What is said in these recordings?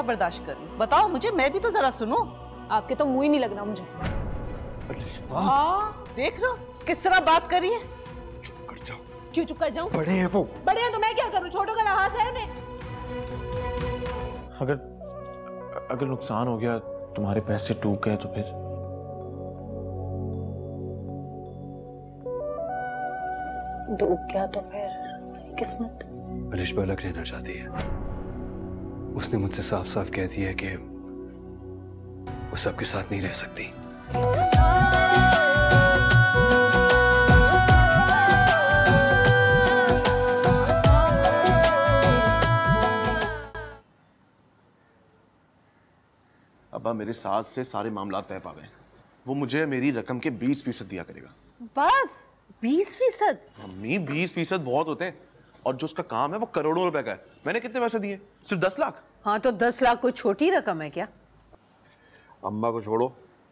क्या बर्दाश्त कर रही हूँ? बताओ मुझे मैं भी तो जरा सुनूं। आपके तो मुँह ही नहीं लगना मुझे। हाँ। देख रहे हो किस तरह बात करी है? कर जाओ क्यों चुप कर जाऊँ? बड़े हैं वो। बड़े हैं तो मैं क्या करूँ? छोटों का लिहाज है उन्हें। अगर अगर नुकसान हो गया तुम्हारे पैसे टूट गए तो फिर? डूब गया तो फिर किस्मत। अलिशबा अलग रहना चाहती है। उसने मुझसे साफ़ साफ़ कह दिया है कि वो सबके साथ नहीं रह सकती। अब्बा मेरे साथ से सारे मामला तय पा गए वो मुझे मेरी रकम के बीस फ़ीसद दिया करेगा। बस बीस फ़ीसद? मम्मी बीस फ़ीसद बहुत होते हैं। और जो उसका काम है वो करोड़ों रुपए का है। मैंने कितने पैसे दिए? सिर्फ़ दस लाख? हाँ तो दस लाख कोई छोटी रकम है क्या? अम्मा को छोड़ो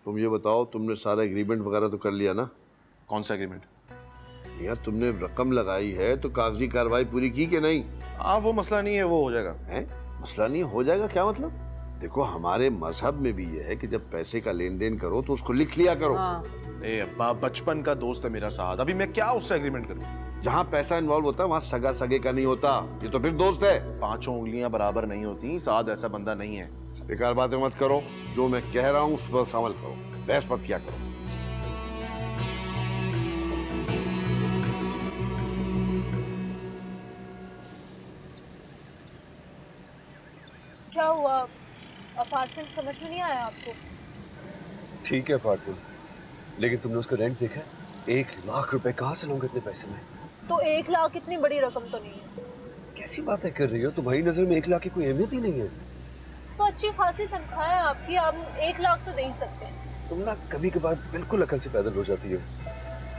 तुम ये बताओ तुमने सारा एग्रीमेंट वगैरह तो कर लिया ना? कौन सा एग्रीमेंट यार तुमने रकम लगाई है तो कागज़ी कार्रवाई पूरी की कि नहीं? हाँ वो मसला नहीं है वो हो जाएगा। है? मसला नहीं हो जाएगा क्या मतलब? देखो हमारे मज़हब में भी ये है कि जब पैसे का लेन देन करो तो उसको लिख लिया करो। हाँ। ए अब्बा बचपन का दोस्त है मेरा साथ। अभी मैं क्या उससे एग्रीमेंट करूँ? जहाँ पैसा इन्वॉल्व होता है वहाँ सगा सगे का नहीं होता। ये तो फिर दोस्त है। पाँचों उंगलियाँ बराबर नहीं होती साद ऐसा बंदा नहीं है। बेकार बातें मत करो। जो मैं कह रहा हूँ उस पर अमल करो। बहस मत किया करो। क्या हुआ? अपार्टमेंट समझ में नहीं आया आपको? ठीक है अपार्टमेंट। लेकिन तुमने उसका रेंट देखा है? एक लाख रुपए कहाँ से लूँगा इतने पैसे में? तो एक लाख इतनी बड़ी रकम तो नहीं है। कैसी बातें कर रही हो? तुम्हारी नज़र में एक लाख की कोई अहमियत ही नहीं है। तो अच्छी खासी तनख्वाह है आपकी आप एक लाख तो दे ही सकते हैं। तुम ना कभी कभार बिल्कुल अकल से पैदल हो जाती हो।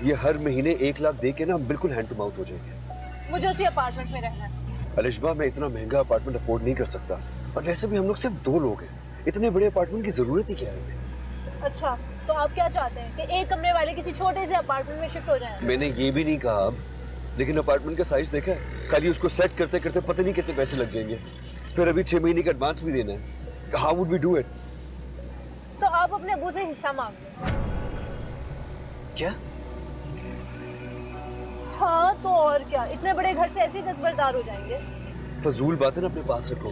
ये हर महीने एक लाख दे के ना हम बिल्कुल हैंड टू माउथ हो जाएँगे। मुझे उसी अपार्टमेंट में रहना है। अलिशबा मैं इतना महँगा अपार्टमेंट अफोर्ड नहीं कर सकता। और वैसे भी हम लोग सिर्फ़ दो लोग हैं। इतने बड़े अपार्टमेंट की ज़रूरत ही क्या है? अच्छा तो आप क्या चाहते हैं कि एक कमरे वाले किसी छोटे से अपार्टमेंट में शिफ्ट हो जाएँ? मैंने ये भी नहीं कहा लेकिन अपार्टमेंट का साइज़ देखा है? खाली उसको सेट करते करते पता नहीं कितने पैसे लग जाएँगे। फिर अभी छह महीने का एडवांस भी देना है। How would we do it तो आप अपने अबू से हिस्सा मांग क्या? हाँ तो और क्या? इतने बड़े घर से ऐसे ही हो जाएँगे। फजूल बातें ना अपने पास रखो।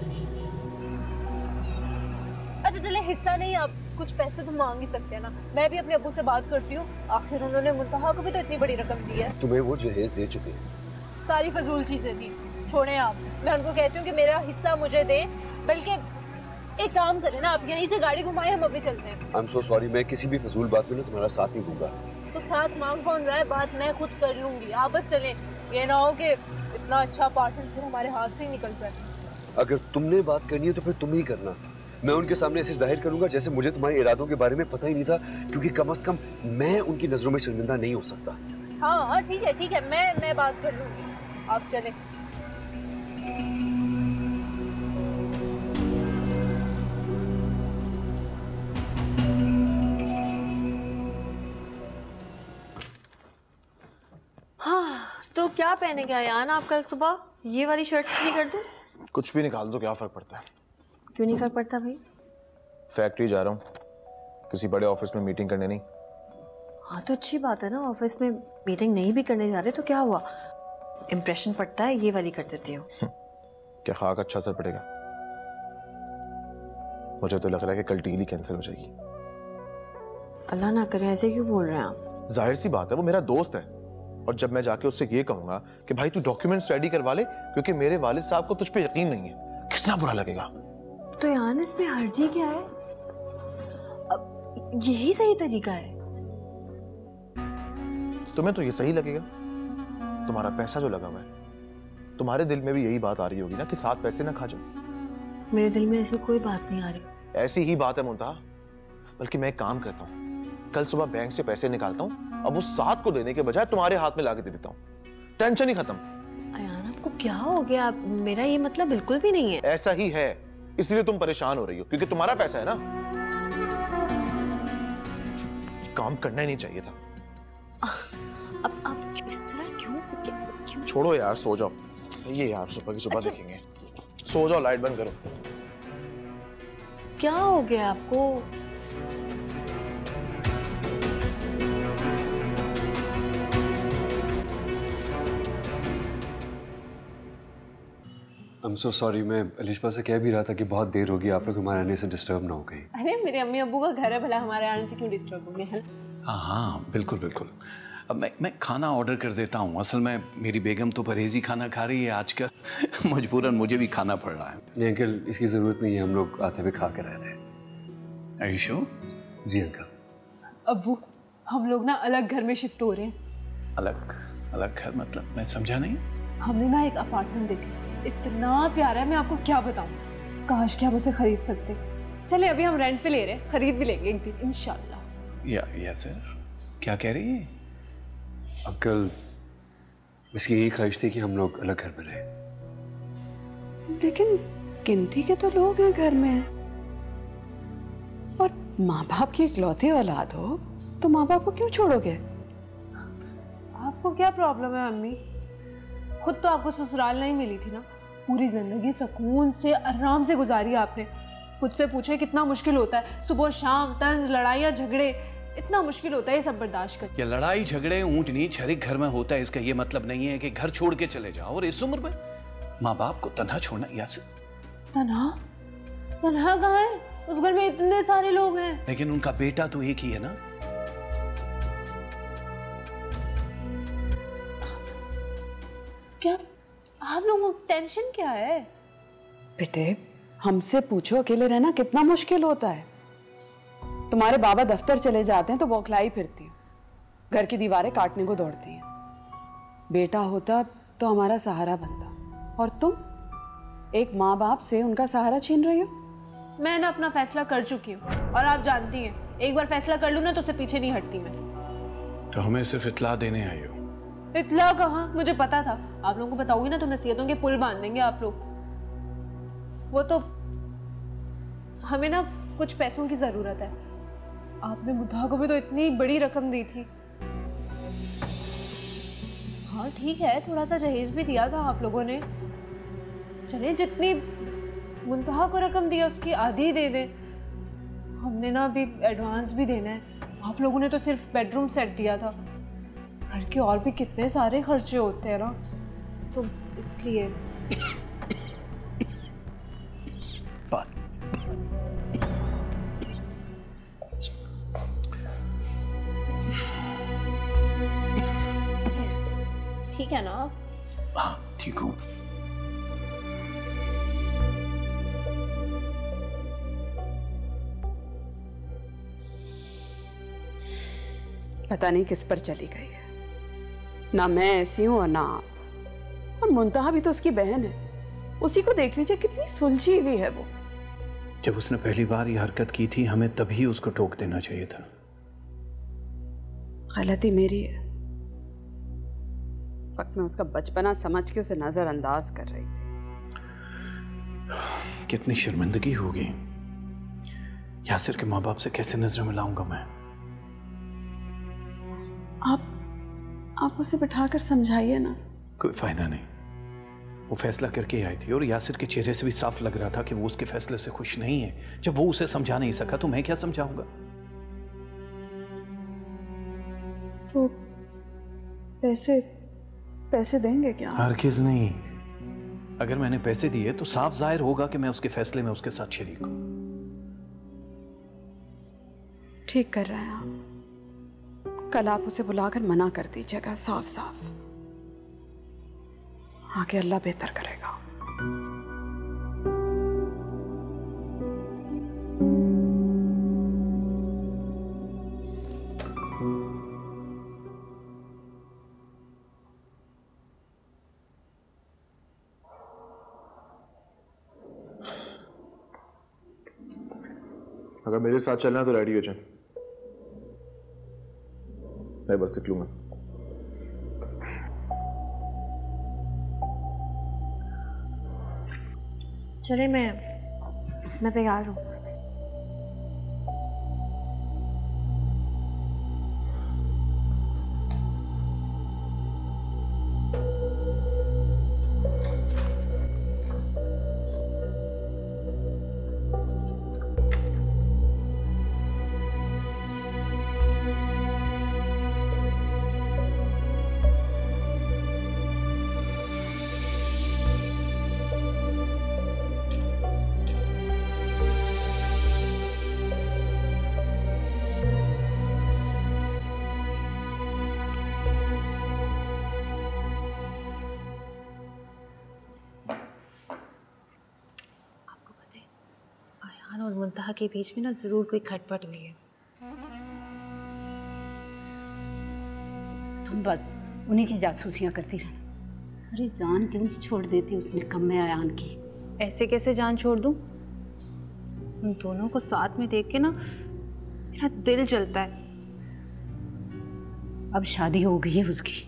अच्छा चले हिस्सा नहीं आप। कुछ पैसे तो मांग ही सकते हैं ना। मैं भी अपने अबू से बात करती हूँ। आखिर उन्होंने मुंतहा को भी तो इतनी बड़ी रकम दी है। तुम्हें वो जहेज दे चुके हैं। सारी फजूल चीज़ें थी। छोड़े आप। मैं उनको कहती हूँ कि मेरा हिस्सा मुझे दे बल्कि एक काम करें ना आप यहीं से गाड़ी घुमाए हम अभी चलते हैं। आई एम सो सॉरी मैं किसी भी फजूल बात में ना तुम्हारा साथ नहीं दूँगा। तो साथ मांग कौन रहा है? बात मैं खुद कर लूँगी। आप बस चलें। ये ना हो कि इतना अच्छा अपार्टमेंट फिर हमारे हाथ से ही निकल जाए। अगर तुमने बात करनी है तो फिर तुम ही करना। मैं उनके सामने ऐसे ज़ाहिर करूँगा जैसे मुझे तुम्हारे इरादों के बारे में पता ही नहीं था क्योंकि कम से कम मैं उनकी नज़रों में शर्मिंदा नहीं हो सकता। हाँ हाँ ठीक है ठीक है मैं मैं बात कर लूँगी। आप चले। तो क्या पहनेंगे अयान आप कल सुबह? ये वाली शर्ट नहीं कर दो कुछ भी निकाल दो क्या फ़र्क पड़ता है? क्यों नहीं कर पड़ता भाई? फैक्ट्री जा रहा हूँ। किसी बड़े ऑफ़िस में मीटिंग करने नहीं। हाँ तो अच्छी बात है ना ऑफ़िस में मीटिंग नहीं भी करने जा रहे तो क्या हुआ? इम्प्रेशन पड़ता है ये वाली कर देती हूँ। क्या खाक अच्छा असर पड़ेगा? मुझे तो लग रहा है कि कल डील ही कैंसिल हो जाएगी। अल्लाह ना करे ऐसे क्यों बोल रहे हैं आप? ज़ाहिर सी बात है वो मेरा दोस्त है। और जब मैं जाके उससे ये कहूँगा कि भाई तू डॉक्यूमेंट्स रेडी करवा ले क्योंकि मेरे वालिद साहब को तुझ पे यकीन नहीं है। कितना बुरा लगेगा। तो यान इसमें हर्जी क्या है? अब यही सही तरीका है। तुम्हें तो ये सही लगेगा। तुम्हारा पैसा जो लगा हुआ है तुम्हारे दिल में भी यही बात आ रही होगी ना कि सात पैसे ना खा जाओ। मेरे दिल में ऐसी कोई बात नहीं आ रही। ऐसी ही बात है मुंतहा बल्कि मैं एक काम करता हूँ। कल सुबह बैंक से पैसे निकालता हूँ अब वो सात को देने के बजाय तुम्हारे हाथ में लाके दे देता हूँ। टेंशन ही खत्म। अयान आपको क्या हो गया? मेरा ये मतलब बिल्कुल भी नहीं है। ऐसा ही है। इसलिए तुम परेशान हो रही हो क्योंकि तुम्हारा पैसा है ना। काम करना ही नहीं चाहिए था। अब आप इस तरह क्यों क्या- क्यों? छोड़ो यार सो जाओ। सही है यार सुबह की सुबह अच्छा। देखेंगे। सो जाओ लाइट बंद करो। क्या हो गया आपको? आई एम सो सॉरी मैं अलिशबा से कह भी रहा था कि बहुत देर होगी आप लोग हमारे आने से डिस्टर्ब ना हो कहीं। अरे मेरे अम्मी अब्बू का घर है भला हमारे आने से क्यों डिस्टर्ब होंगे है ना? हाँ हाँ बिल्कुल बिल्कुल। अब मैं मैं खाना ऑर्डर कर देता हूँ। असल में मेरी बेगम तो परहेजी खाना खा रही है आजकल मजबूरन मुझे भी खाना पड़ रहा है। नहीं अंकल इसकी ज़रूरत नहीं है हम लोग आते हुए खा कर रह रहे थे आयुषो जी अंकल। अब्बू हम लोग ना अलग घर में शिफ्ट हो रहे हैं। अलग अलग घर मतलब मैं समझा नहीं? हमने ना एक अपार्टमेंट देखा। इतना प्यारा है मैं आपको क्या बताऊँ? काश कि आप उसे खरीद सकते। चले अभी हम रेंट पे ले रहे हैं खरीद भी लेंगे एक दिन इंशाल्लाह। या या सर क्या कह रही है? अंकल इसकी यही ख्वाहिश थी कि हम लोग अलग घर में रहे। लेकिन गिनती के तो लोग हैं घर में। और माँ बाप की इकलौती औलाद हो तो माँ बाप को क्यों छोड़ोगे? आपको क्या प्रॉब्लम है अम्मी? खुद तो आपको ससुराल नहीं मिली थी ना? पूरी ज़िंदगी सुकून से आराम से गुजारी आपने। मुझसे पूछे कितना मुश्किल होता है। सुबह शाम तंज लड़ाइयाँ झगड़े इतना मुश्किल होता है ये सब बर्दाश्त कर ये लड़ाई झगड़े ऊँट नीच हर एक घर में होता है इसका ये मतलब नहीं है कि घर छोड़ के चले जाओ। और इस उम्र में माँ बाप को तनहा छोड़ना या से तनहा? तनहा कहाँ है? उस घर में इतने सारे लोग हैं। लेकिन उनका बेटा तो एक ही है ना? क्या? आप लोगों को टेंशन क्या है? बेटे हमसे पूछो अकेले रहना कितना मुश्किल होता है। तुम्हारे बाबा दफ्तर चले जाते हैं तो बौखलाई फिरती हैं। घर की दीवारें काटने को दौड़ती हैं। बेटा होता तो हमारा सहारा बनता। और तुम? एक माँ बाप से उनका सहारा छीन रही हो? मैं ना अपना फैसला कर चुकी हूँ। और आप जानती हैं एक बार फैसला कर लूँ ना तो उसे पीछे नहीं हटती मैं। तो हमें सिर्फ़ इतला देने आई हो। इतला कहाँ? मुझे पता था। आप लोगों को बताऊँगी ना तो नसीहतों के पुल बाँध देंगे आप लोग। वो तो हमें ना कुछ पैसों की ज़रूरत है। आपने मुद्दा को भी तो इतनी बड़ी रकम दी थी। हाँ ठीक है थोड़ा सा जहेज भी दिया था आप लोगों ने। चले, जितनी मुंतहा को रकम दिया उसकी आधी दे दे। हमने ना अभी एडवांस भी देना है। आप लोगों ने तो सिर्फ़ बेडरूम सेट दिया था। घर के और भी कितने सारे खर्चे होते हैं ना तो इसलिए। ठीक है ना? हाँ ठीक हूँ। पता नहीं किस पर चली गई है। ना मैं ऐसी हूँ और ना आप। और मुंतहा भी तो उसकी बहन है। उसी को देख लीजिए कितनी सुलझी हुई है वो। जब उसने पहली बार ये हरकत की थी हमें तभी उसको टोक देना चाहिए था। गलती मेरी है। इस वक्त मैं उसका बचपना समझ के उसे नजरअंदाज कर रही थी। कितनी शर्मिंदगी होगी। यासिर के माँ बाप से कैसे नज़र मिलाऊँगा मैं? आप उसे बिठाकर समझाइए ना। कोई फ़ायदा नहीं। वो फैसला करके आई थी और यासिर के चेहरे से भी साफ़ लग रहा था कि वो उसके फैसले से खुश नहीं है। जब वो उसे समझा नहीं सका तो मैं क्या समझाऊँगा? वो पैसे पैसे देंगे क्या? हरगिज नहीं। अगर मैंने पैसे दिए तो साफ़ ज़ाहिर होगा कि मैं उसके फैसले में उसके साथ शरीक हूँ। ठीक कर रहे हैं आप। कल आप उसे बुलाकर मना कर दीजिएगा, साफ़ साफ़। आगे अल्लाह बेहतर करेगा। अगर मेरे साथ चलना है तो रेडी हो जाए। मैं बस निकलूँगा चले मैं मैं तैयार हूँ। के बीच में ना ज़रूर कोई खटपट हुई है। तुम बस उन्हीं की जासूसियाँ करती रहना अरे जान क्यों छोड़ देती उसने कम में आयान की? ऐसे कैसे जान छोड़ दूँ? उन दोनों को साथ में देख के ना मेरा दिल जलता है। अब शादी हो गई है उसकी।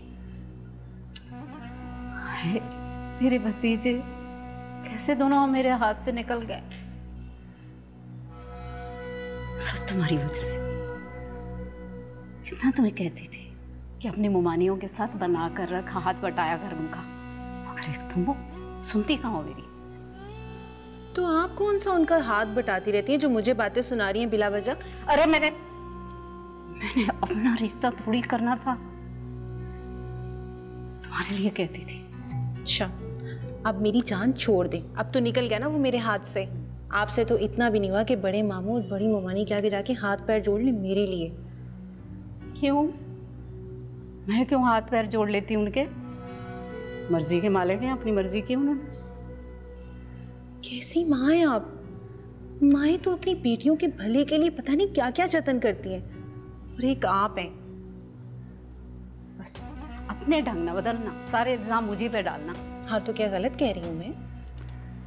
मेरे भतीजे कैसे दोनों मेरे हाथ से निकल गए? सब तुम्हारी वजह से। कितना तुम्हें कहती थी कि अपनी मुमानियों के साथ बना कर रख हाथ बटाया कर उनका। मगर एक तुम वो सुनती कहाँ हो मेरी? तो आप कौन सा उनका हाथ बटाती रहती हैं जो मुझे बातें सुना रही हैं बिला वजह? अरे मैंने मैंने अपना रिश्ता थोड़ी करना था। तुम्हारे लिए कहती थी। अच्छा अब मेरी जान छोड़ दे। अब तो निकल गया ना वो मेरे हाथ से। आपसे तो इतना भी नहीं हुआ कि बड़े मामू और बड़ी ममानी के आगे जाके हाथ पैर जोड़ ले मेरे लिए। क्यों? मैं क्यों हाथ पैर जोड़ लेती हूँ उनके? मर्ज़ी के मालिक हैं अपनी मर्ज़ी की उन्होंने। कैसी माँ हैं आप? माएँ तो अपनी बेटियों के भले के लिए पता नहीं क्या क्या जतन करती हैं। और एक आप हैं। बस अपने ढंग ना बदलना सारे इल्ज़ाम मुझे पे डालना। हाँ तो क्या गलत कह रही हूँ मैं?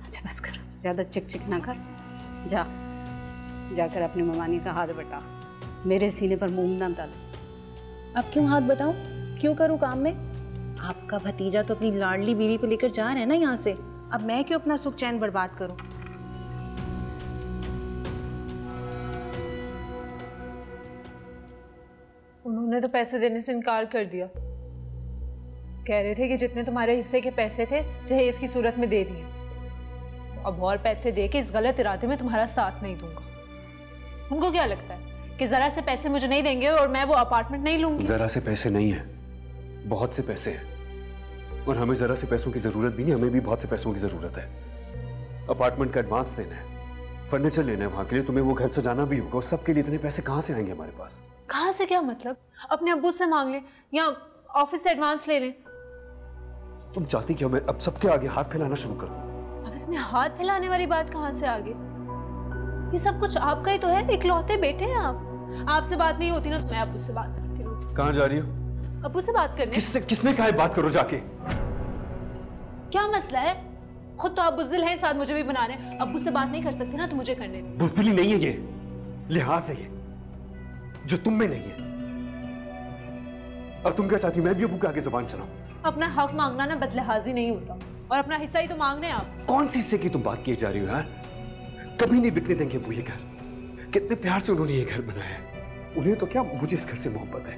अच्छा बस कर। ज़्यादा चिक चिक ना कर। जा। जाकर अपनी ममानी का हाथ बटा। मेरे सीने पर मुँह ना डाल। अब क्यों हाथ बटाऊं? क्यों करूँ काम में? आपका भतीजा तो अपनी लाडली बीवी को लेकर जा रहा है ना यहाँ से। अब मैं क्यों अपना सुख चैन बर्बाद करूँ? उन्होंने तो पैसे देने से इनकार कर दिया। कह रहे थे कि जितने तुम्हारे हिस्से के पैसे थे जहेज की सूरत में दे दिए। अब और पैसे दे के इस गलत इरादे में तुम्हारा साथ नहीं दूँगा। उनको क्या लगता है कि जरा से पैसे मुझे नहीं देंगे और मैं वो अपार्टमेंट नहीं लूँगी? जरा से पैसे नहीं है। बहुत से पैसे हैं। और हमें जरा से पैसों की ज़रूरत भी नहीं हमें भी बहुत से पैसों की ज़रूरत है। अपार्टमेंट का एडवांस देना है फर्नीचर लेना है वहाँ के लिए तुम्हें वो घर से जाना भी होगा और सबके लिए इतने पैसे कहाँ से आएँगे हमारे पास? कहाँ से क्या मतलब? अपने अब्बू से मांग ले या ऑफ़िस से एडवांस ले लें? तुम चाहती क्यों मैं अब सबके आगे हाथ फैलाना शुरू कर दूँ। अब इसमें हाथ फैलाने वाली बात कहाँ से आ गई? ये सब कुछ आपका ही तो है इकलौते बेटे हैं आप। आपसे बात नहीं होती ना तो मैं अब्बू से बात करती हूँ। कहाँ जा रही हो? अब्बू से बात करने। किससे किसने कहा है बात करो जाके? क्या मसला है? खुद तो आप बुजदिल हैं साथ मुझे भी बना रहे हैं अब्बू से बात नहीं कर सकते ना तो मुझे करने। बुजदिली नहीं है ये। लिहाज है ये। जो तुम में नहीं है। अब तुम क्या चाहती हो? मैं भी अबू के आगे जबान चलाऊं। अपना हक मांगना ना बदलिहाजी नहीं होता। और अपना हिस्सा ही तो मांग रहे हैं आप। कौन सी हिस्से की तुम बात किए जा रही हो यार? कभी नहीं बिकने देंगे वो ये घर। कितने प्यार से उन्होंने ये घर बनाया है। उन्हें तो क्या मुझे इस घर से मोहब्बत है?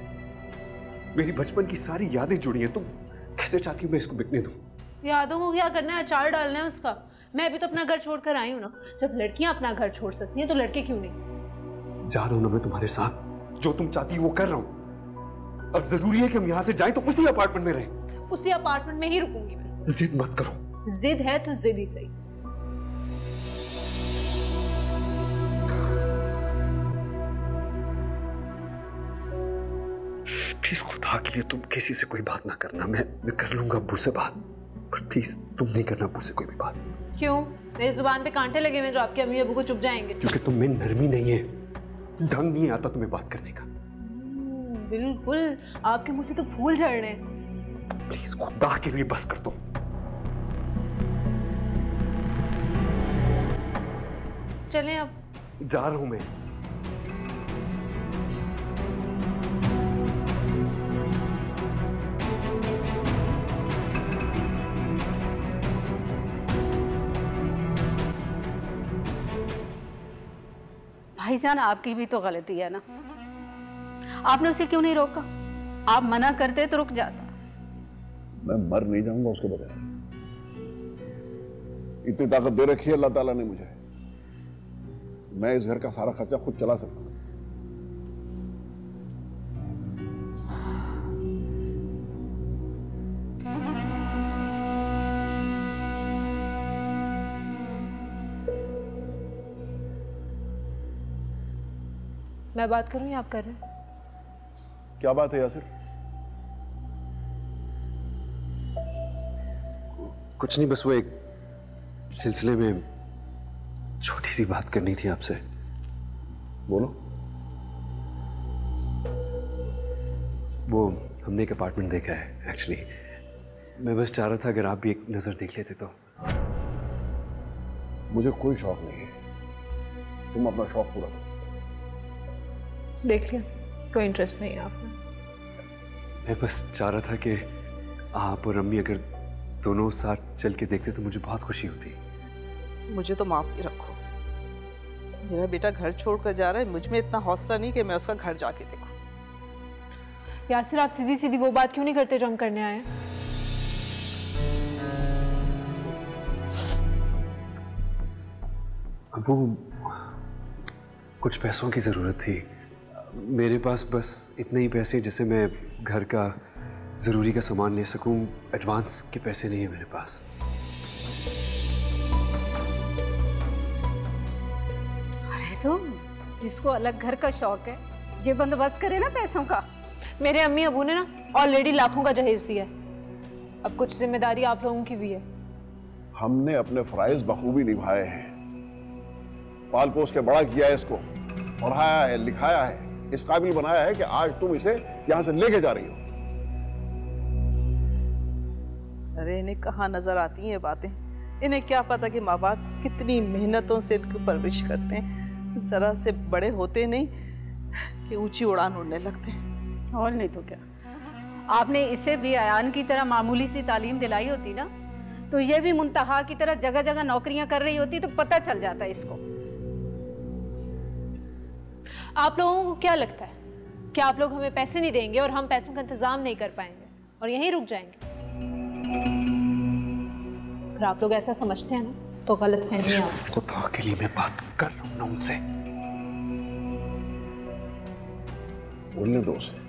मेरी बचपन की सारी यादें जुड़ी हैं तुम कैसे चाहती हो मैं इसको बिकने दूँ? यादों को क्या करना है? अचार डालना है उसका। मैं भी तो अपना घर छोड़ कर आई हूँ ना। जब लड़कियाँ अपना घर छोड़ सकती हैं तो लड़के क्यों नहीं? जा रहा हूँ ना मैं तुम्हारे साथ जो तुम चाहती हो वो कर रहा हूँ। अब ज़रूरी है कि हम यहाँ से जाएँ तो उसी अपार्टमेंट में रहें। उसी अपार्टमेंट में ही रुकूँगी मैं। जिद मत करो। जिद है तो जिद ही सही। प्लीज़ खुदा के लिए तुम किसी से कोई बात ना करना। मैं मैं कर लूँगा अबू से बात पर प्लीज़ तुम नहीं करना अब्बू से कोई भी बात। क्यों? मेरी ज़ुबान पे कांटे लगे हुए हैं जो आपके अम्मी अबू को चुप जाएँगे। क्योंकि तुम में नरमी नहीं है। ढंग नहीं आता तुम्हें बात करने का। बिल्कुल आपके मुँह से तो फूल झड़ रहे हैं प्लीज़ खुदा के लिए बस कर दो। चलें अब। जा रहा हूँ मैं। भाईजान आपकी भी तो गलती है ना। आपने उसे क्यों नहीं रोका? आप मना करते तो रुक जाता। मैं मर नहीं जाऊँगा उसके बगैर। इतनी ताकत दे रखी है अल्लाह ताला ने मुझे। मैं इस घर का सारा खर्चा खुद चला सकता हूँ। मैं बात करूँ या आप कर रहे हैं? क्या बात है यासिर? कुछ नहीं बस वो एक सिलसिले में छोटी सी बात करनी थी आपसे। बोलो। वो हमने एक अपार्टमेंट देखा है एक्चुअली मैं बस चाह रहा था अगर आप भी एक नज़र देख लेते तो। मुझे कोई शौक नहीं है। तुम अपना शौक पूरा करो। देख लिया। कोई इंटरेस्ट नहीं है आपने मैं बस चाह रहा था कि आप और अम्मी अगर दोनों साथ चल के देखते तो मुझे बहुत खुशी होती। मुझे तो माफ़ ही रखो। मेरा बेटा घर छोड़कर जा रहा है मुझमें इतना हौसला नहीं कि मैं उसका घर जाके देखूँ। यासिर आप सीधी सीधी वो बात क्यों नहीं करते जो हम करने आए हैं? वो कुछ पैसों की ज़रूरत थी। मेरे पास बस इतने ही पैसे जिससे मैं घर का ज़रूरी का सामान ले सकूँ। एडवांस के पैसे नहीं है मेरे पास। जिसको अलग घर का शौक है ये बंदोबस्त करे ना पैसों का। मेरे अम्मी अबू ने ना ऑलरेडी लाखों का जहेज दिया है। अब कुछ ज़िम्मेदारी आप लोगों की भी है। हमने अपने फराइज बखूबी निभाए हैं। पाल पोस के बड़ा किया है इसको पढ़ाया है लिखाया है इस काबिल बनाया है कि आज तुम इसे यहाँ से लेके जा रही हो। अरे इन्हें कहाँ नज़र आती हैं बातें? इन्हें क्या पता कि माँ बाप कितनी मेहनतों से इनकी परवरिश करते हैं। जरा से बड़े होते नहीं कि ऊँची उड़ान उड़ने लगते और नहीं तो क्या? आपने इसे भी अयान की तरह मामूली सी तालीम दिलाई होती ना तो ये भी मुंतहा की तरह जगह जगह नौकरियाँ कर रही होती तो पता चल जाता इसको। आप लोगों को क्या लगता है? कि आप लोग हमें पैसे नहीं देंगे और हम पैसों का इंतज़ाम नहीं कर पाएँगे और यहीं रुक जाएँगे? अगर आप लोग ऐसा समझते हैं ना तो गलत फहमी है आप। खुदा के लिए मैं बात कर रहा हूँ ना उनसे। बोलने दो उसे।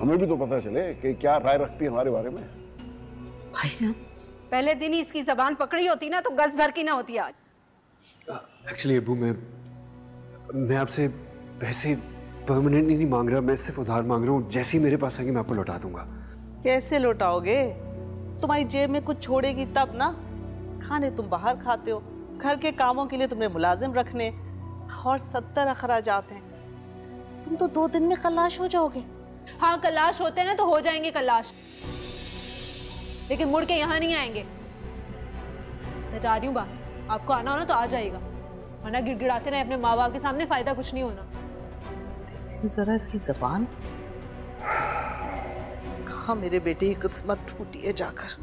हमें भी तो पता चले कि क्या राय रखती है हमारे बारे में। भाईजान पहले दिन ही इसकी जबान पकड़ी होती ना तो गज भर की ना होती आज। एक्चुअली अबू मैं मैं आपसे पैसे परमानेंटली नहीं मांग रहा मैं सिर्फ़ उधार मांग रहा हूँ। जैसे ही मेरे पास आएँगे मैं आपको लौटा दूँगा। कैसे लौटाओगे? तुम्हारी जेब में कुछ छोड़ेगी तब ना? खाने तुम बाहर खाते हो। घर के कामों के लिए तुम्हें मुलाजिम रखने और सत्तर अखराज हैं। तुम तो दो दिन में कलाश हो जाओगे। हाँ कलाश होते हैं ना तो हो जाएँगे कलाश। लेकिन मुड़ के यहाँ नहीं आएँगे। मैं जा रही हूँ बाहर। आपको आना होना तो आ जाएगा वरना गिड़गिड़ाते रहे अपने माँ बाप के सामने फ़ायदा कुछ नहीं होना। जरा इसकी जबान। कहा मेरे बेटे की किस्मत टूटी है जाकर?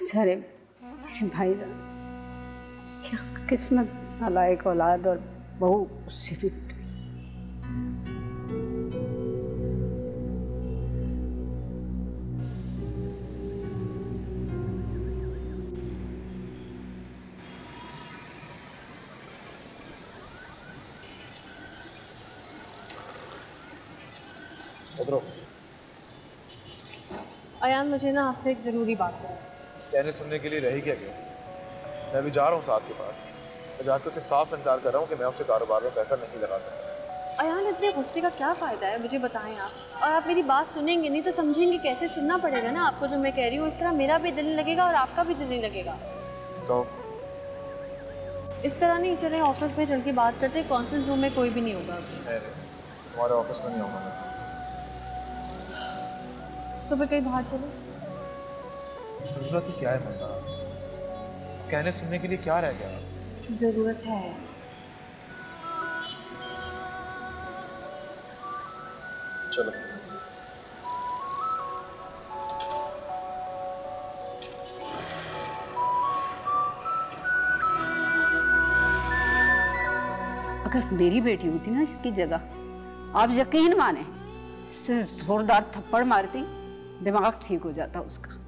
बेचारे मेरे भाईजान किस्मत नालायक औलाद और बहू उससे भी अयान मुझे ना आपसे एक ज़रूरी बात कहने सुनने के लिए रही क्या गया मैं अभी जा रहा हूँ साहब के पास। मैं जाकर उसे साफ़ इनकार कर रहा हूँ कि मैं उससे कारोबार में पैसा नहीं लगा सकता। अयान इतने गुस्से का क्या फ़ायदा है? मुझे बताएँ आप। और आप मेरी बात सुनेंगे नहीं तो समझेंगे कैसे सुनना पड़ेगा ना आपको जो मैं कह रही हूँ। इस तरह मेरा भी दिल नहीं लगेगा और आपका भी दिल नहीं लगेगा। कहो इस तरह नहीं चले ऑफ़िस में चल के बात करते कॉन्फ्रेंस रूम में कोई भी नहीं होगा। तुम्हारे ऑफ़िस में नहीं मैं। तो फिर कहीं बाहर चलो। ज़रूरत ही क्या है मरना कहने सुनने के लिए क्या रह गया? ज़रूरत है। चलो। अगर मेरी बेटी होती ना इसकी जगह आप यकीन माने इससे जोरदार थप्पड़ मारती दिमाग ठीक हो जाता उसका।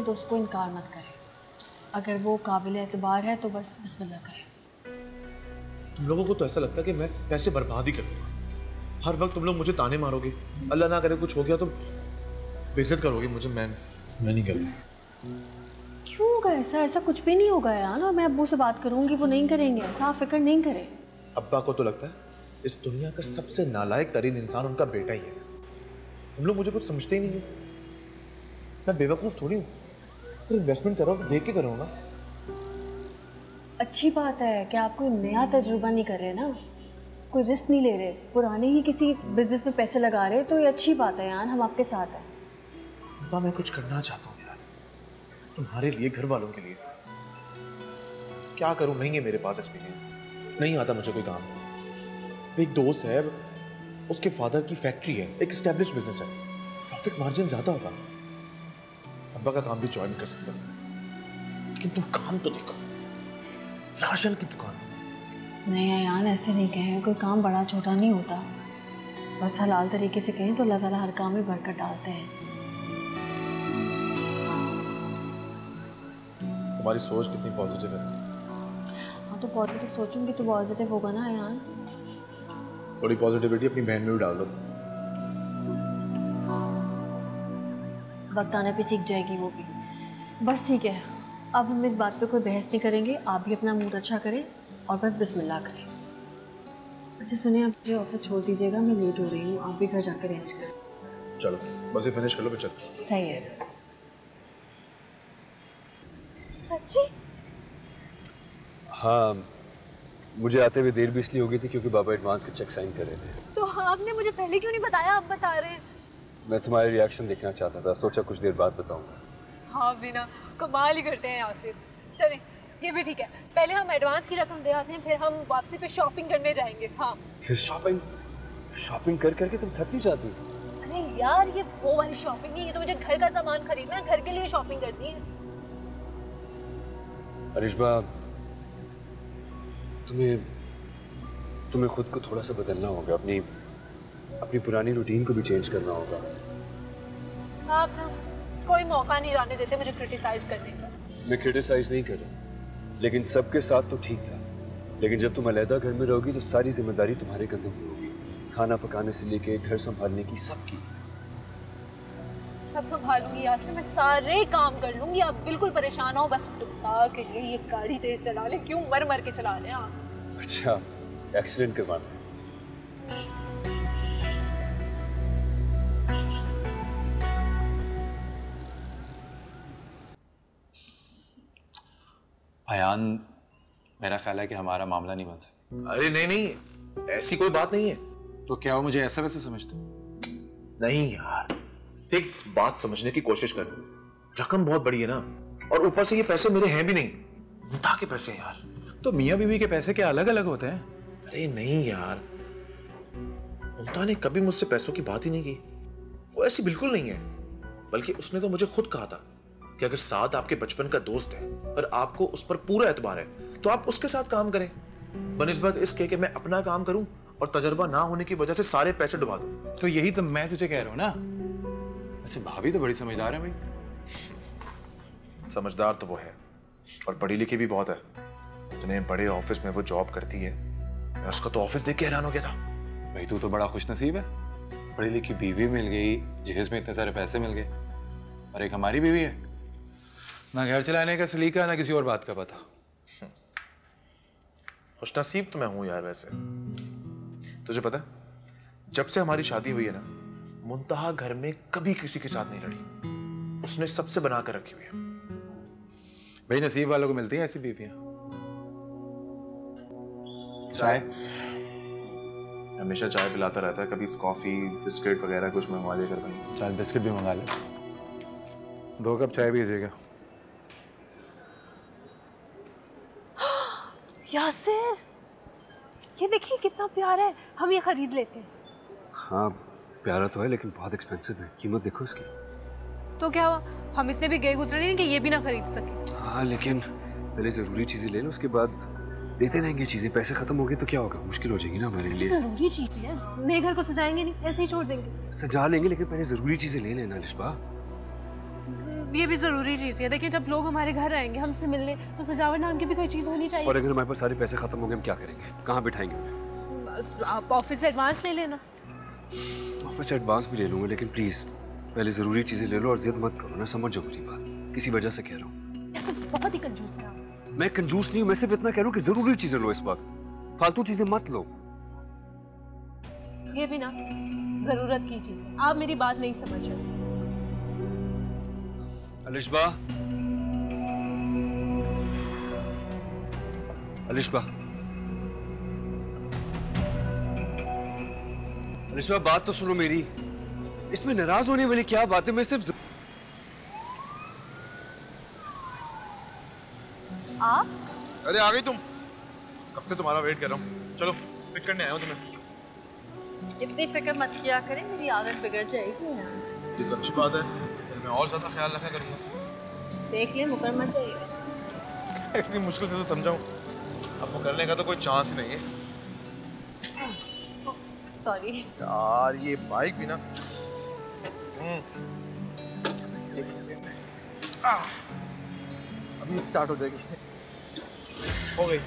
अपने दोस्त को इनकार मत करें। अगर वो काबिल एतबार है तो बस बिस्मिल्लाह करें। तुम लोगों को तो ऐसा लगता है कि मैं पैसे बर्बाद ही कर दूँगा। हर वक्त तुम लोग मुझे ताने मारोगे। अल्लाह ना करे कुछ हो गया तो बेइज्जत करोगे मुझे मैं मैं नहीं करूँगा। क्यों होगा ऐसा? ऐसा कुछ भी नहीं होगा यार। और मैं अब्बू से बात करूँगी वो नहीं करेंगे। ऐसा आप फ़िक्र नहीं करें। अब्बा को तो लगता है इस दुनिया का सबसे नालायक तरीन इंसान उनका बेटा ही है। तुम लोग मुझे कुछ समझते ही नहीं हो। मैं बेवकूफ़ थोड़ी हूँ। अगर इन्वेस्टमेंट करो देख के करो ना। अच्छी बात है कि आप कोई नया तजुर्बा नहीं कर रहे ना। कोई रिस्क नहीं ले रहे। पुराने ही किसी बिज़नेस में पैसे लगा रहे तो ये अच्छी बात है यार हम आपके साथ हैं। अब्बा मैं कुछ करना चाहता हूँ यार। तुम्हारे लिए घर वालों के लिए। क्या करूँ? नहीं है मेरे पास एक्सपीरियंस नहीं आता मुझे कोई काम। एक दोस्त है उसके फादर की फैक्ट्री है एक स्टैब्लिश बिज़नेस है। प्रॉफिट मार्जिन ज़्यादा होगा। अब्बा का काम भी ज्वाइन कर सकता था। लेकिन तुम काम तो देखो राशन की दुकान। नहीं यार ऐसे नहीं कहें कोई काम बड़ा छोटा नहीं होता। बस हलाल तरीके से कहें तो अल्लाह ताला हर काम में बरकत डालते हैं। तुम्हारी सोच कितनी पॉजिटिव है? हाँ तो पॉजिटिव सोचूँगी तो पॉजिटिव होगा ना यार। थोड़ी पॉजिटिविटी अपनी बहन में भी डाल दो। वक्त आने पे सीख जाएगी वो भी। बस ठीक है। अब हम इस बात पे कोई बहस नहीं करेंगे आप भी अपना मूड अच्छा करें और बस बिस्मिल्लाह करें। अच्छा सुनिए आप मुझे ऑफ़िस छोड़ दीजिएगा मैं लेट हो रही हूँ आप भी घर जाकर रेस्ट करें। चलो बस ये फिनिश कर लो फिर सही है। सच्ची? हाँ मुझे आते हुए देर भी इसलिए हो गई थी क्योंकि बाबा एडवांस के चेक साइन कर रहे थे। तो हाँ आपने मुझे पहले क्यों नहीं बताया? आप बता रहे हैं। मैं तुम्हारी रिएक्शन देखना चाहता था सोचा कुछ देर बाद बताऊँगा हाँ बिना कमाल ही करते हैं यासिर चलें ये भी ठीक है। पहले हम एडवांस की रकम दे आते हैं फिर हम वापसी पे शॉपिंग करने जाएँगे। हाँ। फिर शॉपिंग शॉपिंग कर करके तुम थक नहीं जाती? अरे यार ये वो वाली शॉपिंग नहीं ये तो मुझे घर का सामान खरीदना है घर के लिए शॉपिंग करनी है। अरिशबा तुम्हें तुम्हें खुद को थोड़ा सा बदलना होगा अपनी अपनी पुरानी रूटीन को भी चेंज करना होगा। आप कोई मौका नहीं आने देते मुझे क्रिटिसाइज करने का। मैं क्रिटिसाइज नहीं कर रहा। लेकिन सबके साथ तो ठीक था। लेकिन जब तुम अलहदा घर में रहोगी तो सारी ज़िम्मेदारी तुम्हारे कंधों पर होगी। खाना पकाने से लेके घर संभालने की सबकी। सब संभालूँगी यासिर मैं सारे काम कर लूँगी। आप बिल्कुल परेशान हो बस खुदा के लिए ये गाड़ी तेज चला ले क्यों मर मर के चला हैं आप? अच्छा एक्सीडेंट करवाना अयान मेरा ख्याल है कि हमारा मामला नहीं बन सकता। अरे नहीं नहीं ऐसी कोई बात नहीं है। तो क्या वो मुझे ऐसा वैसे समझते नहीं यार देख बात समझने की कोशिश कर। रकम बहुत बड़ी है ना और ऊपर से ये पैसे मेरे हैं भी नहीं। मुता के पैसे यार। तो मियाँ बीवी के पैसे क्या अलग अलग होते हैं? अरे नहीं यार मुमता ने कभी मुझसे पैसों की बात ही नहीं की। वो ऐसी बिल्कुल नहीं है बल्कि उसने तो मुझे खुद कहा था। कि अगर साथ आपके बचपन का दोस्त है और आपको उस पर पूरा एतबार है तो आप उसके साथ काम करें। बनस्बत इसके कि मैं अपना काम करूँ और तजर्बा ना होने की वजह से सारे पैसे डुबा दूँ। तो यही तो मैं तुझे कह रहा हूँ ना। वैसे भाभी तो बड़ी समझदार है भाई। समझदार तो वो है और पढ़ी लिखी भी बहुत है। इतने बड़े ऑफ़िस में वो जॉब करती है मैं उसका तो ऑफ़िस देख के हैरान हो गया था। भाई तू तो बड़ा खुश नसीब है। पढ़ी लिखी बीवी मिल गई जहेज में इतने सारे पैसे मिल गए। और एक हमारी बीवी है। ना घर चलाने का सलीका ना किसी और बात का पता। खुश नसीब तो मैं हूँ यार वैसे। तुझे पता जब से हमारी शादी हुई है ना मुंतहा घर में कभी किसी के साथ नहीं लड़ी। उसने सबसे बना कर रखी हुई है। भाई नसीब वालों को मिलती है ऐसी बीवियाँ? चाय? हमेशा चाय पिलाता रहता है कभी कॉफ़ी बिस्किट वगैरह कुछ मंगवा दे कर बनी चाय बिस्किट भी मंगा ले। दो कप चाय भेजेगा यासिर ये देखिए कितना प्यारा है हम ये खरीद लेते हैं। हाँ प्यारा तो है लेकिन बहुत एक्सपेंसिव है। कीमत देखो इसकी तो क्या हुआ? हम इतने भी गए गुजरे नहीं कि ये भी ना खरीद सके। हाँ लेकिन पहले ज़रूरी चीज़ें ले लो उसके बाद देते रहेंगे चीज़ें। पैसे ख़त्म हो गए तो क्या होगा? मुश्किल हो जाएगी ना हमारे लिए। ज़रूरी चीज़ नए घर को सजाएँगे नहीं ऐसे ही छोड़ देंगे। सजा लेंगे लेकिन पहले ज़रूरी चीज़ें ले लेना लिशबा। ये भी ज़रूरी चीज़ है। देखिए जब लोग हमारे घर आएँगे हमसे मिलने तो सजावट नाम की भी कोई चीज़ होनी चाहिए। और अगर हमारे पास सारे पैसे खत्म हो गए हम क्या करेंगे? कहाँ बिठाएँगे आप ऑफ़िस से एडवांस ले लेना। ऑफ़िस से एडवांस भी ले लूँगा लेकिन प्लीज़ पहले ज़रूरी चीज़ें ले लो और जिद मत करो ना समझ मेरी बात। किसी वजह से कह रहा हूँ। ऐसे बहुत ही कंजूस है मैं कंजूस नहीं हूँ मैं सिर्फ़ इतना कह रहा हूँ कि ज़रूरी चीज़ें लो इस वक्त फालतू चीज़ें मत लो। ये भी ना ज़रूरत की चीज़ आप मेरी बात नहीं समझ रहे। अलिशबा अलिशबा अलिशबा बात तो सुनो मेरी इसमें नाराज़ होने वाली क्या बात है मैं सिर्फ़ आप? अरे आ गई तुम। कब से तुम्हारा वेट कर रहा हूँ। चलो पिक करने आया हूँ तुम्हें। इतनी फ़िक्र मत किया करें मेरी आदत बिगड़ जाएगी। ये तो अच्छी बात है। मैं और ज़्यादा ख्याल रखा करूँगा। देख ले मुकर मत जाइएगा इतनी मुश्किल से तो समझाऊँ। अब वो करने का तो कोई चांस ही नहीं है। सॉरी यार ये बाइक भी ना। हम्म। एक सेकेंड अभी स्टार्ट हो जाएगी। हो गई।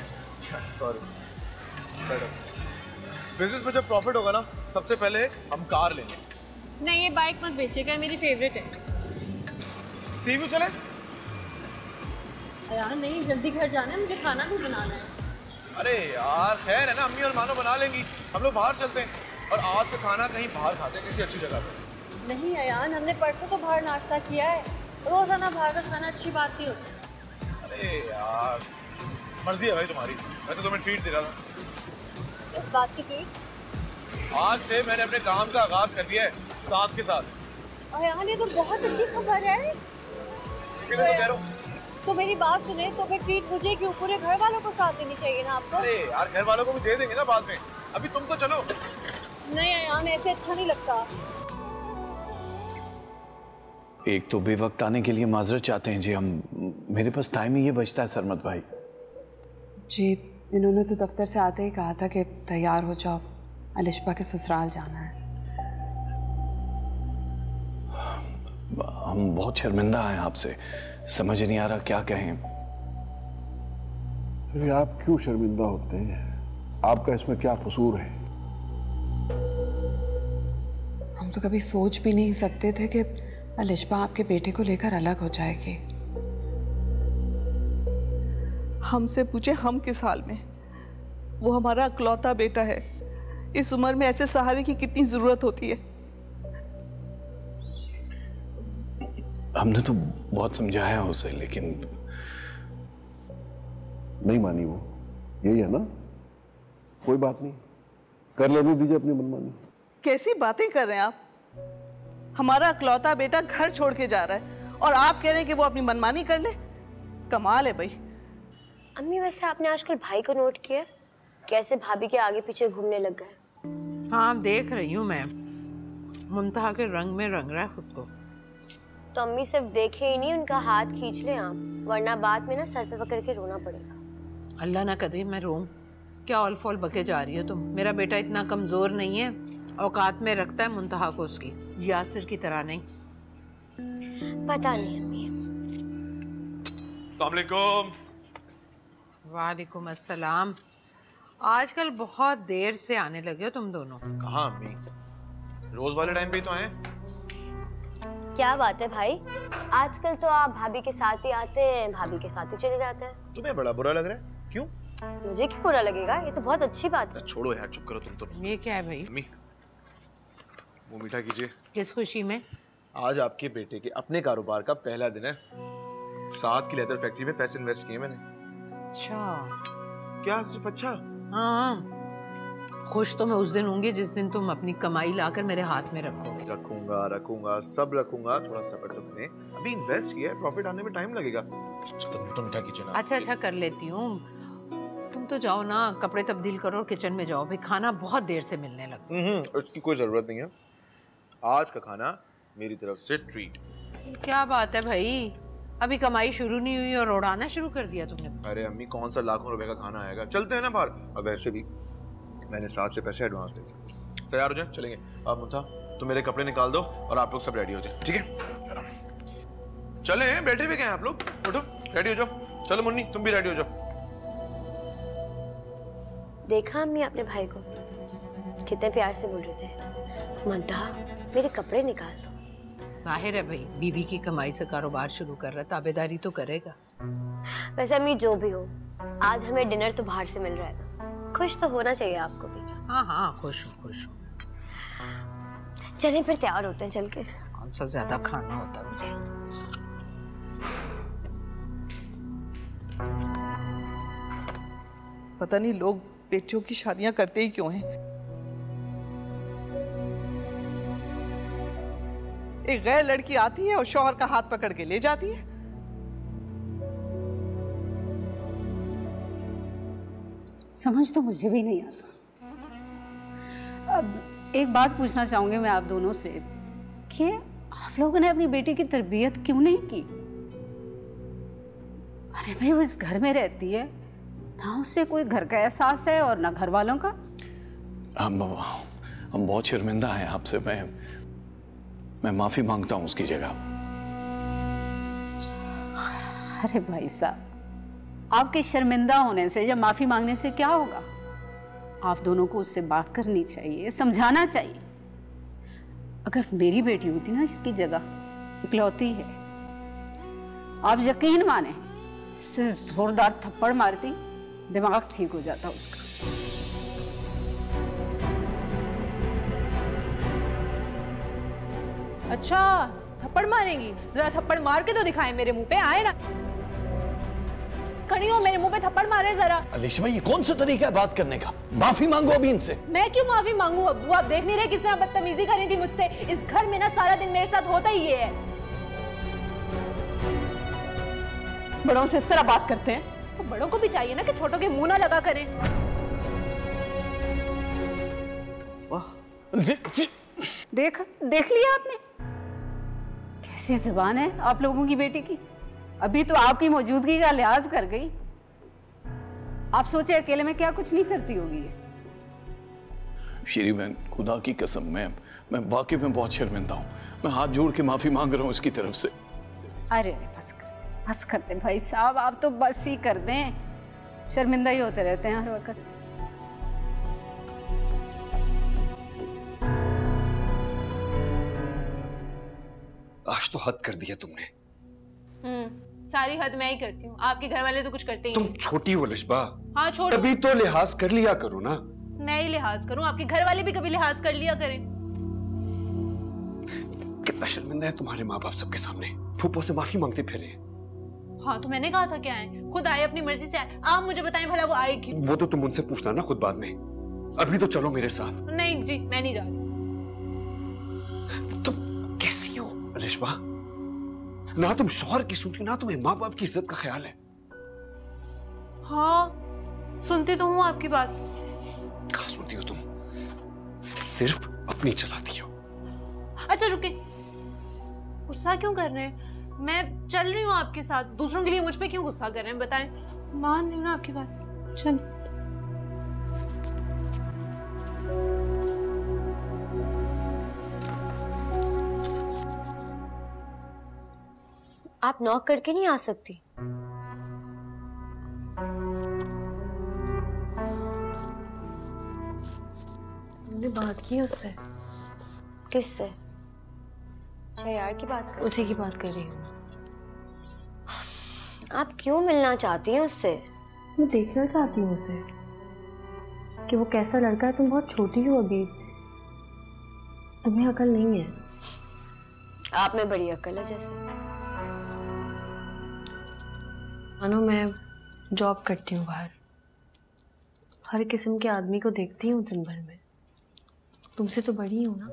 सॉरी बिज़नेस में जब प्रॉफिट होगा ना सबसे पहले हम कार लेंगे। नहीं ये बाइक मत बेचिएगा मेरी फेवरेट है। सी भी चले। यार नहीं जल्दी घर जाना है मुझे खाना भी बनाना है। अरे यार खैर है ना अम्मी और मानो बना लेंगी। हम लोग बाहर चलते हैं। और आज का खाना कहीं बाहर खाते हैं किसी अच्छी जगह पे। नहीं अयान हमने परसों तो बाहर नाश्ता किया है। रोज़ाना बाहर का खाना अच्छी बात नहीं होती है। अरे यार मर्ज़ी है भाई तुम्हारी। मैं तो तुम्हें ट्रीट दे रहा था। इस बात की ट्रीट आज से मैंने अपने काम का आगाज़ कर दिया है साथ के साथ। अयान ये तो बहुत अच्छी खबर है। तो कह रहा हूँ। तो मेरी बात सुने तो फिर ट्रीट मुझे क्यों? पूरे घर वालों को साथ देनी चाहिए ना आपको? अरे यार घर वालों को भी दे देंगे ना बाद में। अभी तुम तो चलो। नहीं अयान ऐसे अच्छा नहीं लगता। एक तो बेवक्त आने के लिए माजरत चाहते हैं। जी हम मेरे पास टाइम ही ये बचता है सरमत भाई। जी इन्होंने तो दफ्तर से आते ही कहा था कि तैयार हो जाओ। अलिशबा के ससुराल जाना है। हम बहुत शर्मिंदा हैं आपसे। समझ नहीं आ रहा क्या कहें। अरे आप क्यों शर्मिंदा होते हैं? आपका इसमें क्या कसूर है? हम तो कभी सोच भी नहीं सकते थे कि अलिशबा आपके बेटे को लेकर अलग हो जाएगी। हमसे पूछे हम किस हाल में? वो हमारा अकलौता बेटा है। इस उम्र में ऐसे सहारे की कितनी ज़रूरत होती है? हमने तो बहुत समझाया उसे लेकिन नहीं मानी वो। यही है ना? कोई बात नहीं। कर लेने दीजिए अपनी मनमानी। कैसी बातें कर रहे हैं आप? हमारा अकलौता बेटा घर छोड़ के जा रहा है और आप कह रहे हैं कि वो अपनी मनमानी कर ले? कमाल है भाई। अम्मी वैसे आपने आजकल भाई को नोट किया कैसे भाभी के आगे पीछे घूमने लग गए? हाँ देख रही हूँ मैं। मुंतहा के रंग में रंग रहा है खुद को। तो अम्मी सिर्फ़ देखे ही नहीं उनका हाथ खींच ले आप वरना बाद में ना सर पे पकड़ के रोना पड़ेगा। अल्लाह ना कदे मैं रोऊं। क्या ऑल फॉल बके जा रही हो तुम? मेरा बेटा इतना कमज़ोर नहीं है औकात में रखता है मुंतहा को उसकी यासिर की तरह नहीं। पता नहीं अम्मी। वालेकुम। अस्सलाम। आजकल बहुत देर से आने लगे हो तुम दोनों। कहाँ अम्मी? रोज वाले टाइम पे तो आए क्या बात है भाई? आजकल तो आप भाभी के साथ ही आते हैं भाभी के साथ ही चले जाते हैं। तुम्हें बड़ा बुरा लग रहा है? क्यों? मुझे क्यों बुरा लगेगा? ये तो बहुत अच्छी बात है। छोड़ो यार चुप करो तुम तो। ये क्या है भाई? अम्मी वो मीठा कीजिए। किस खुशी में? आज आपके बेटे के अपने कारोबार का पहला दिन है। साथ की लेदर फैक्ट्री में पैसे इन्वेस्ट किए मैंने। अच्छा। क्या सिर्फ़ अच्छा? हाँ। खुश तो मैं उस दिन होंगी जिस दिन तुम अपनी कमाई लाकर मेरे हाथ में रखोगे। रखूँगा रखूँगा सब रखूँगा थोड़ा सब्र तो अभी इन्वेस्ट किया है प्रॉफिट आने में टाइम लगेगा। तुम तो मीठा कीजिए ना अच्छा अच्छा कर लेती हूँ। तुम तो जाओ ना कपड़े तब्दील करो और किचन में जाओ। भाई खाना बहुत देर से मिलने लगा हम्म उसकी कोई ज़रूरत नहीं है। आज का खाना मेरी तरफ़ से ट्रीट क्या बात है भाई? अभी कमाई शुरू नहीं हुई और उड़ाना शुरू कर दिया तुमने। अरे अम्मी कौन सा लाखों रुपए का खाना आएगा? चलते हैं ना बाहर। अब वैसे भी मैंने साथ से पैसे एडवांस ले लिए तैयार हो जाए चलेंगे। अब मुथा तुम मेरे कपड़े निकाल दो और आप लोग सब रेडी हो जाए ठीक है? चले हुए क्या हैं आप लोग। उठो रेडी हो जाओ। चलो मुन्नी तुम भी रेडी हो जाओ। देखा अम्मी अपने भाई को? कितने प्यार से बोल रहे थे। मुंतहा मेरे कपड़े निकाल दो। ज़ाहिर है भाई बीवी की कमाई से कारोबार शुरू कर रहा ताबेदारी तो करेगा। वैसे अम्मी जो भी हो आज हमें डिनर तो बाहर से मिल रहा है। ना खुश तो होना चाहिए आपको भी। हाँ हाँ खुश हूँ खुश हूँ। चलिए फिर तैयार होते हैं चल के। कौन सा ज़्यादा खाना होता है मुझे? पता नहीं लोग बेटियों की शादियाँ करते ही क्यों हैं? एक गैर लड़की आती है और शौहर का हाथ पकड़ के ले जाती है। समझ तो मुझे भी नहीं आता। अब एक बात पूछना चाहूँगी मैं आप दोनों से कि आप लोगों ने अपनी बेटी की तरबियत क्यों नहीं की? अरे भाई वो इस घर में रहती है। ना उससे कोई घर का एहसास है और ना घर वालों का? हम हम बहुत शर्मिंदा हैं आपसे। मैं मैं माफ़ी माँगता हूँ उसकी जगह। अरे भाई साहब आपके शर्मिंदा होने से या माफ़ी मांगने से क्या होगा? आप दोनों को उससे बात करनी चाहिए, समझाना चाहिए। अगर मेरी बेटी होती ना जिसकी जगह इकलौती है, आप यकीन माने से जोरदार थप्पड़ मारती, दिमाग ठीक हो जाता उसका। अच्छा थप्पड़ मारेंगी। जरा थप्पड़ मार के तो दिखाएँ मेरे मुँह पे, आए ना। खड़ी हो मेरे मुँह पे थप्पड़ मारे जरा। अलिशमा ये कौन सा तरीका है बात करने का? माफ़ी मांगो अभी इनसे। मैं क्यों माफ़ी मांगू? अब्बू आप देख नहीं रहे किस तरह बदतमीजी करी थी मुझसे। इस घर में ना सारा दिन मेरे साथ होता ही ये है। बड़ों से इस तरह बात करते हैं? तो बड़ों को भी चाहिए ना कि छोटों के मुँह ना लगा करें। देख देख लिया आपने? कैसी जबान है आप लोगों की बेटी की? अभी तो आपकी मौजूदगी का लिहाज कर गई। आप सोचे अकेले में क्या कुछ नहीं करती होगी ये? श्री मैं खुदा की कसम मैं मैं वाकई में बहुत शर्मिंदा हूँ। मैं हाथ जोड़ के माफ़ी मांग रहा हूँ इसकी तरफ़ से। अरे अरे बस कर बस कर दे भाई साहब आप तो बस ही कर दें। शर्मिंदा ही होते रहते हैं हर वक्त। आज तो हद कर दिया तुमने। हम्म। सारी हद मैं ही करती हूँ। आपके घर वाले तो कुछ करते ही तुम छोटी हो लिशबा। हाँ छोड़ तभी तो लिहाज कर लिया करो ना। मैं ही लिहाज करूँ। आपके घर वाले भी कभी लिहाज कर लिया करें। कितना शर्मिंदा है तुम्हारे माँ बाप सबके सामने। फूफो से माफ़ी मांगते फिरे हाँ। तो मैंने कहा था क्या आए खुद आए अपनी मर्ज़ी से आए। आप मुझे बताएँ भला वो आए क्यों? वो तो तुम उनसे पूछना ना खुद बाद में। अभी तो चलो मेरे साथ। नहीं जी मैं नहीं जा रही। तुम कैसी हो लिशबा? ना तुम शौहर की सुनती ना तुम्हें माँ बाप की इज़्ज़त का ख्याल है। हाँ सुनती तो हूँ आपकी बात। कहा सुनती हो तुम? सिर्फ़ अपनी चलाती हो। अच्छा रुके गुस्सा क्यों कर रहे हैं? मैं चल रही हूँ आपके साथ। दूसरों के लिए मुझ पर क्यों गुस्सा कर रहे हैं बताएँ? मान रही हूँ ना आपकी बात। चल। आप नॉक करके नहीं आ सकती। हमने बात की उससे। किससे? शहयार की बात कर उसी की बात कर रही हूँ। आप क्यों मिलना चाहती हैं उससे? मैं देखना चाहती हूँ उसे। कि वो कैसा लड़का है तुम बहुत छोटी हो अभी। तुम्हें अकल नहीं है। आप में बड़ी अकल है जैसे। मानो मैं जॉब करती हूँ बाहर। हर किस्म के आदमी को देखती हूँ दिन भर में। तुमसे तो बड़ी हूँ ना।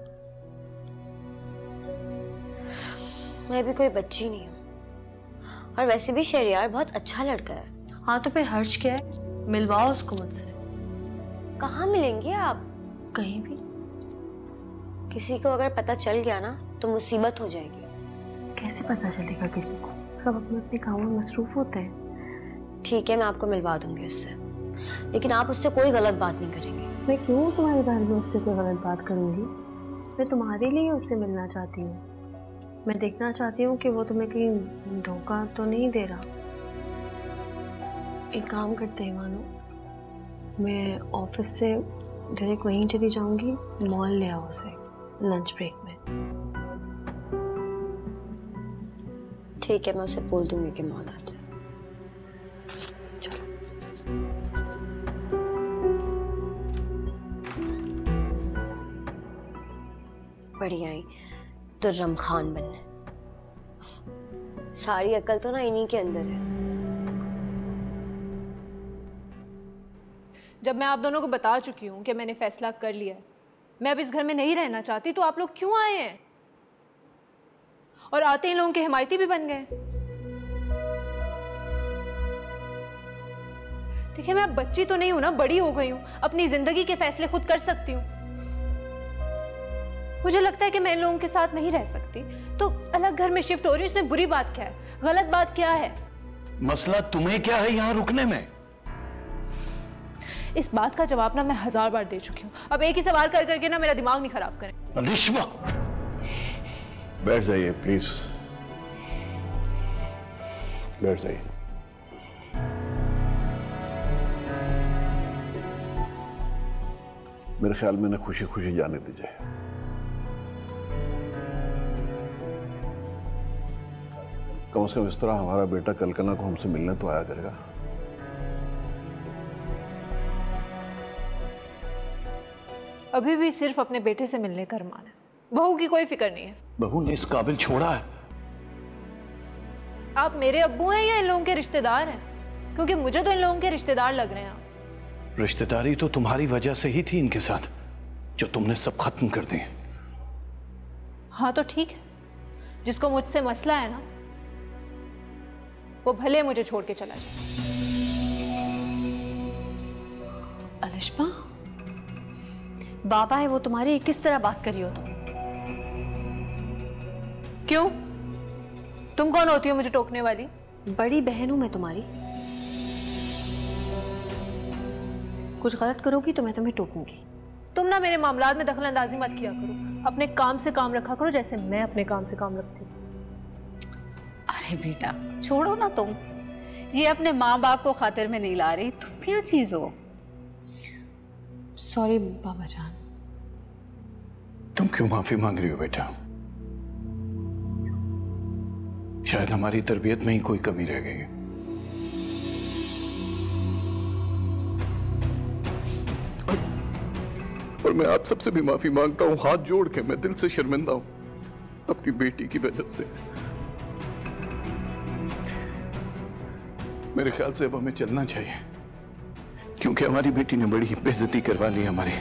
मैं भी कोई बच्ची नहीं हूँ। और वैसे भी शहरियार बहुत अच्छा लड़का है। हाँ तो फिर हर्ष क्या है? मिलवाओ उसको मुझसे। कहाँ मिलेंगे आप? कहीं भी। किसी को अगर पता चल गया ना तो मुसीबत हो जाएगी। कैसे पता चलेगा किसी को? सब अपने अपने कामों में मसरूफ होते हैं। ठीक है मैं आपको मिलवा दूँगी उससे। लेकिन आप उससे कोई गलत बात नहीं करेंगे। मैं क्यों तुम्हारे बारे में उससे कोई गलत बात करूँगी? मैं तुम्हारे लिए उससे मिलना चाहती हूँ। मैं देखना चाहती हूँ कि वो तुम्हें कहीं धोखा तो नहीं दे रहा। एक काम करते हैं मानो। मैं ऑफ़िस से डायरेक्ट वहीं चली जाऊँगी मॉल ले आओ उसे लंच ब्रेक में। ठीक है, मैं उसे बोल दूँगी कि मॉल आ जाए बढ़िया ही तो रमखान बनना सारी अकल तो ना इन्हीं के अंदर है। जब मैं आप दोनों को बता चुकी हूँ कि मैंने फैसला कर लिया है, मैं अब इस घर में नहीं रहना चाहती तो आप लोग क्यों आए हैं? और आते ही लोगों के हिमायती भी बन गए। देखिए मैं अब बच्ची तो नहीं हूँ ना बड़ी हो गई हूँ। अपनी ज़िंदगी के फैसले खुद कर सकती हूँ। मुझे लगता है कि मैं इन लोगों के साथ नहीं रह सकती। तो अलग घर में शिफ्ट हो रही हूँ इसमें बुरी बात क्या है? गलत बात क्या है? मसला तुम्हें क्या है यहाँ रुकने में? इस बात का जवाब ना मैं हज़ार बार दे चुकी हूँ। अब एक ही सवाल कर करके ना मेरा दिमाग नहीं खराब करें। रिश्वा बैठ जाइए प्लीज़ बैठ जाइए मेरे ख्याल में ना खुशी खुशी जाने दीजिए। कम से कम इस तरह हमारा बेटा कल्पना को हमसे मिलने तो आया करेगा। अभी भी सिर्फ़ अपने बेटे से मिलने का अरमान है। बहू की कोई फ़िक्र नहीं है। बहू ने इस काबिल छोड़ा है। आप मेरे अब्बू हैं या इन लोगों के रिश्तेदार हैं? क्योंकि मुझे तो इन लोगों के रिश्तेदार लग रहे हैं आप। रिश्तेदारी तो तुम्हारी वजह से ही थी इनके साथ जो तुमने सब खत्म कर दी हाँ तो ठीक है। जिसको मुझसे मसला है ना वो भले मुझे छोड़ के चला जाए। अलिशबा बाबा है वो तुम्हारी किस तरह बात करी हो तुम? क्यों? तुम कौन होती हो मुझे टोकने वाली? बड़ी बहन हूँ मैं तुम्हारी। कुछ गलत करोगी तो मैं तुम्हें टोकूँगी। तुम ना मेरे मामला में दखल अंदाजी मत किया करो। अपने काम से काम रखा करो जैसे मैं अपने काम से काम रखती हूँ। अरे बेटा छोड़ो ना तुम। ये अपने माँ बाप को खातिर में नहीं ला रही तुम क्या चीज़ हो। सॉरी बाबा जान। तुम क्यों माफ़ी मांग रही हो बेटा? शायद हमारी तरबियत में ही कोई कमी रह गई है। और मैं आप सबसे भी माफ़ी माँगता हूँ, हाथ जोड़ के, मैं दिल से शर्मिंदा हूँ अपनी बेटी की वजह से। मेरे ख्याल से अब हमें चलना चाहिए, क्योंकि हमारी बेटी ने बड़ी बेइज्जती करवा ली हमारी।